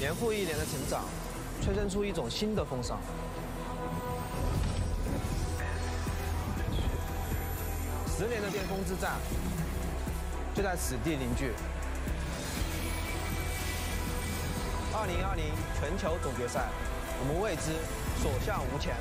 年复一年的成长，催生出一种新的风尚。十年的巅峰之战，就在此地凝聚。二零二零全球总决赛，我们为之所向无前。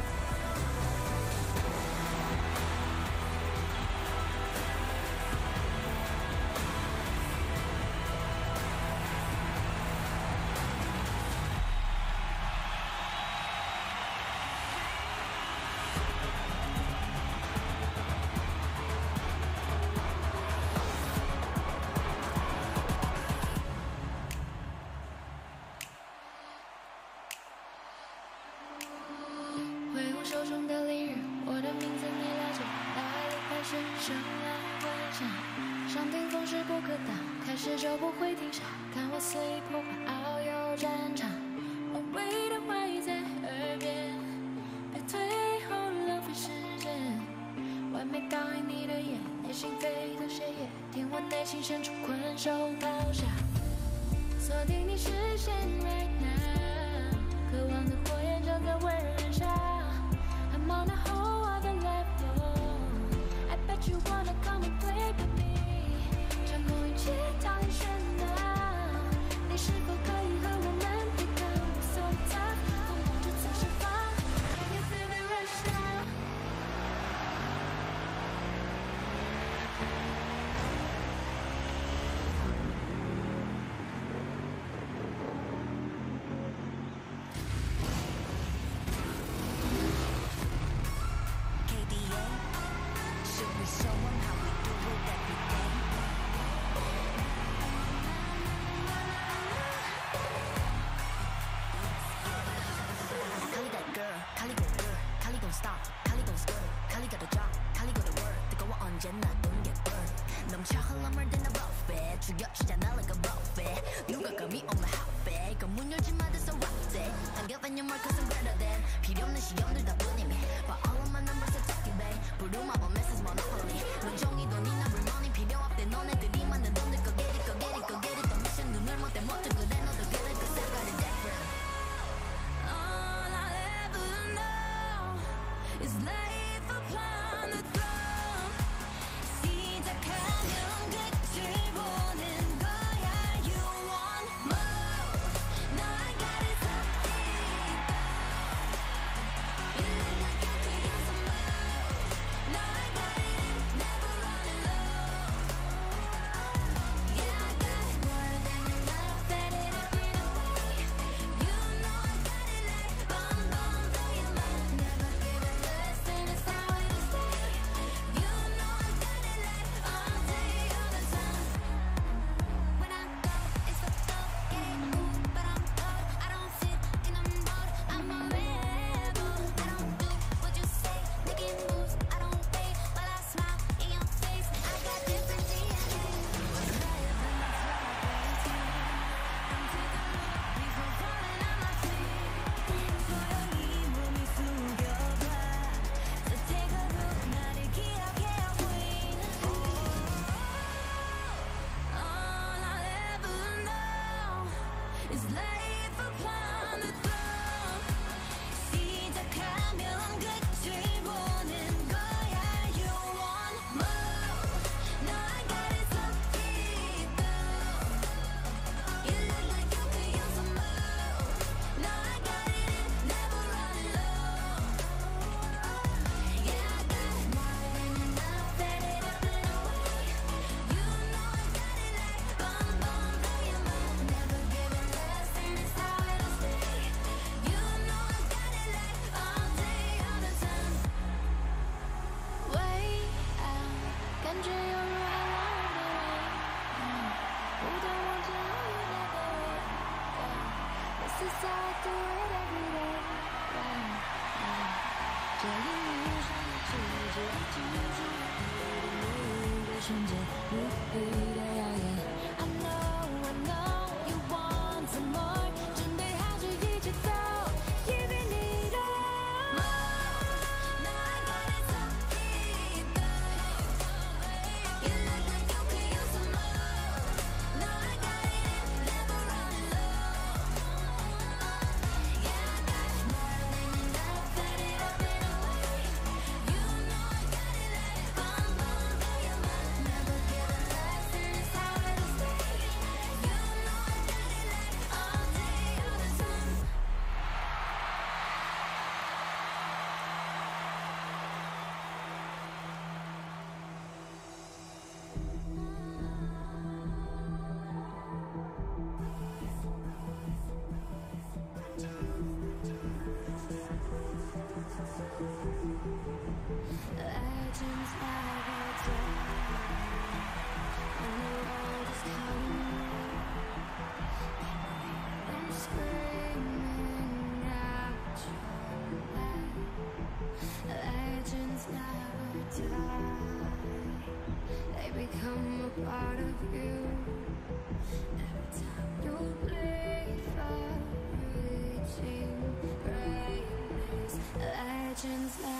手中的利刃，我的名字你了解，哪里开始生来幻想？上顶峰势不可挡，开始就不会停下。看我肆意破坏遨游战场，无谓的话语在耳边，别退后浪费时间。完美倒映你的眼，内心沸腾血液，听我内心深处困兽咆哮，锁定你视线 be on my hotbed 문 열지 마 that's a rock day I'm giving you more cause I'm better than 필요 없는 시험들 다 보내면 But all of my numbers are talking bang 부르마 but message monopoly 원종이 돈이나 불머니 비벼 없대. 너네들이 만든 돈 legends now.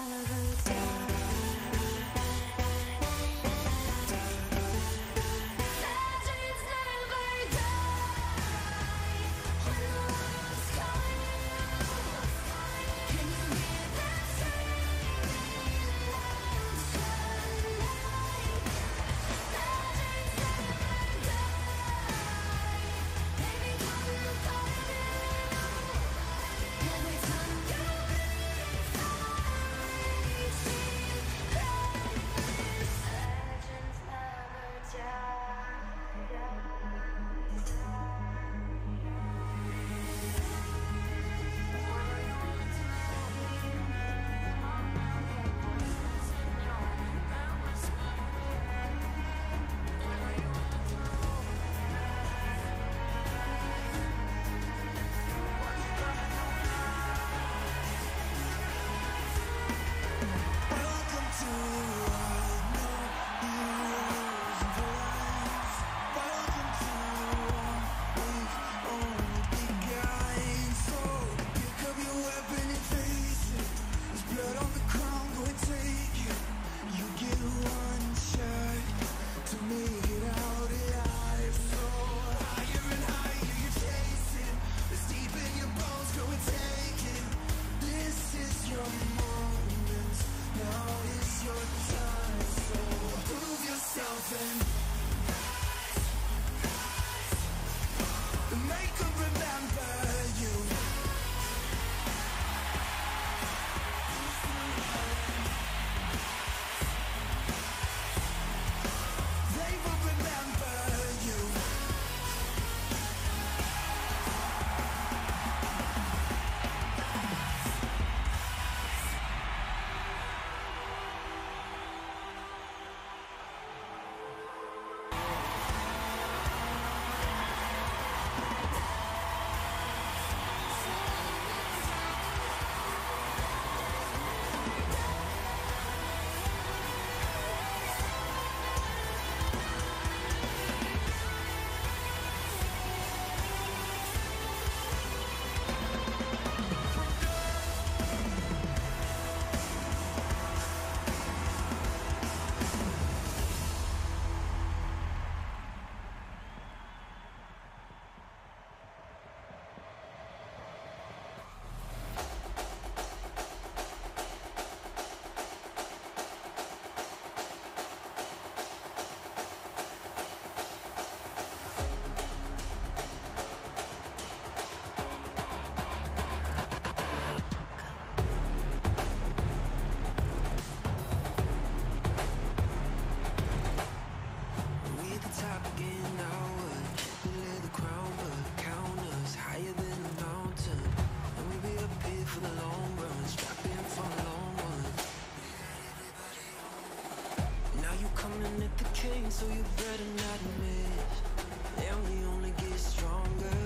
So you better not miss. And we only get stronger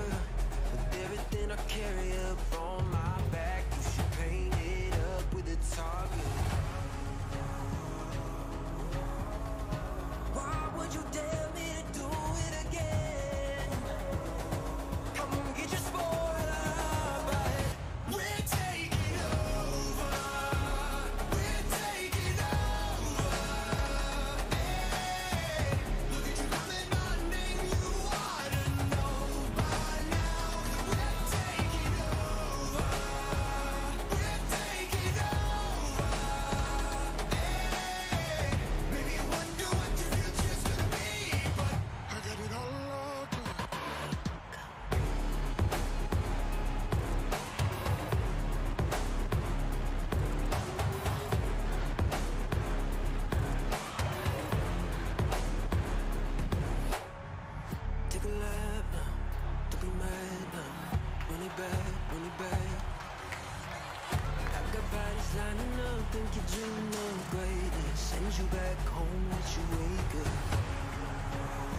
with everything I carry up on my back. You should paint it up with a target. Why would you dare you back home, let you wake up.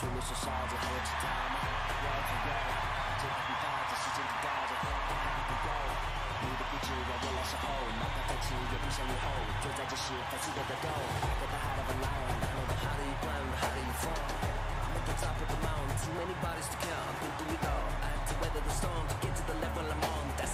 出了是烧着，还要其他吗？要不要？这个不带着，时间等待着，还不够。你的固执让我来守候，哪怕再迟也不想落后。就在这时，反思的在 go。I got the heart of a lion, I know the how do you climb, the how do you fall. I'm at the top of the mountain, too many bodies to count. I've been through it all. I had to weather the storm to get to the level I'm on. That's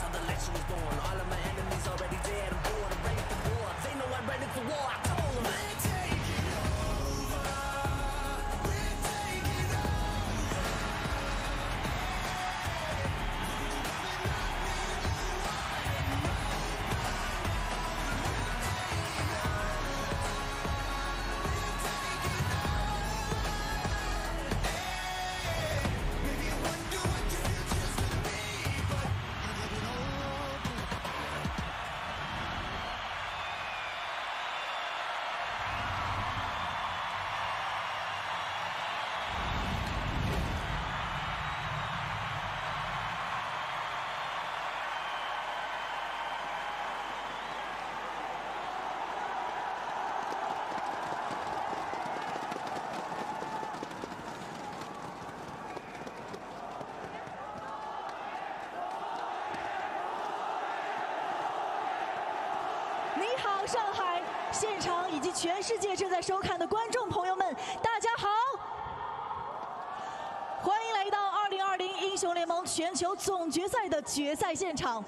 上海现场以及全世界正在收看的观众朋友们，大家好！欢迎来到2020英雄联盟全球总决赛的决赛现场。